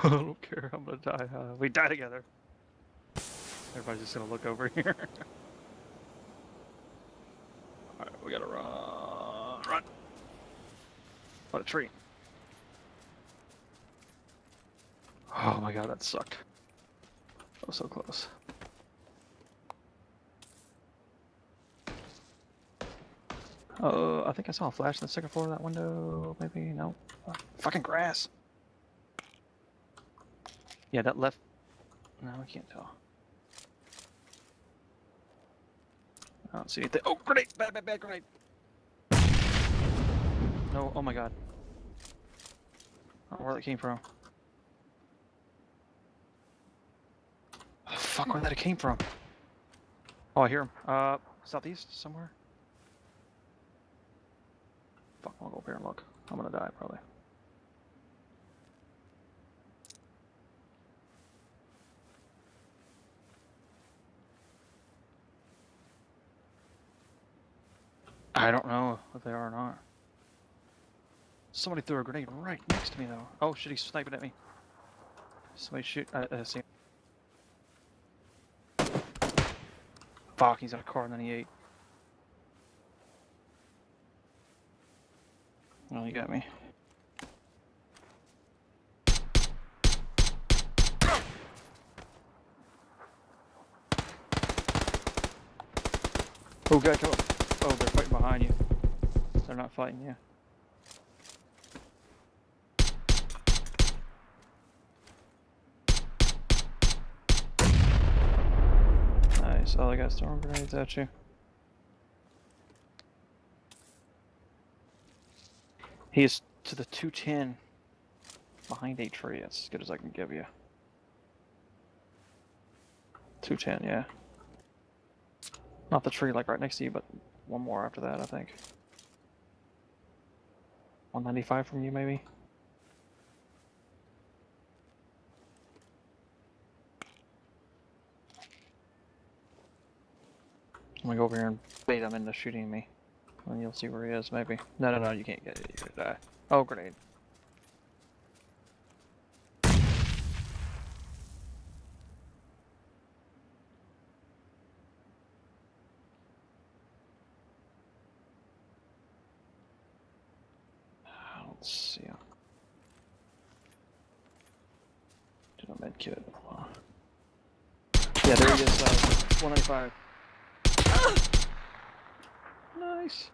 I don't care. I'm gonna die. Uh, we die together. Everybody's just gonna look over here. Alright, we gotta run. Run! What a tree. Oh my god, that sucked. That was so close. Oh, I think I saw a flash in the second floor of that window. Maybe no. Fucking grass. Yeah, that left. No, I can't tell. I don't see anything. Oh, grenade! Bad, bad, bad grenade. No. Oh my god. I don't know where that came from. Oh, fuck, where that it came from? Oh, I hear him. Uh, southeast somewhere. Fuck, I'll go up here and look. I'm gonna die probably. I don't know if they are or not. Somebody threw a grenade right next to me though. Oh shit, he's sniping at me. Somebody shoot. I, I see. him. Fuck, he's a car 98. Oh, you got me. Oh, God, come on. Oh, they're fighting behind you. They're not fighting you. Nice. Oh, they got storm grenades at you. He is to the 210 behind a tree. That's as good as I can give you. 210, yeah. Not the tree like right next to you, but one more after that, I think. 195 from you, maybe? I'm gonna go over here and bait him into shooting me. And you'll see where he is, maybe. No, no, no, you can't get it. You're gonna die. Oh, grenade. Don't see. Did a med kit. Yeah, there he is. Uh, 195. Nice.